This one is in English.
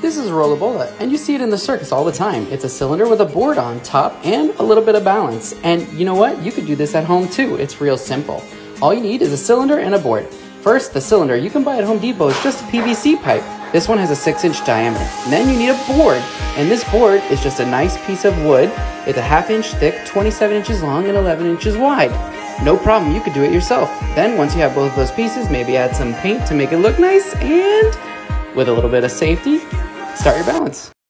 This is a Rola Bola, and you see it in the circus all the time. It's a cylinder with a board on top and a little bit of balance. And you know what? You could do this at home too. It's real simple. All you need is a cylinder and a board. First, the cylinder you can buy at Home Depot is just a PVC pipe. This one has a 6 inch diameter. And then you need a board, and this board is just a nice piece of wood. It's a half inch thick, 27 inches long, and 11 inches wide. No problem, you could do it yourself. Then, once you have both of those pieces, maybe add some paint to make it look nice, and with a little bit of safety, start your balance.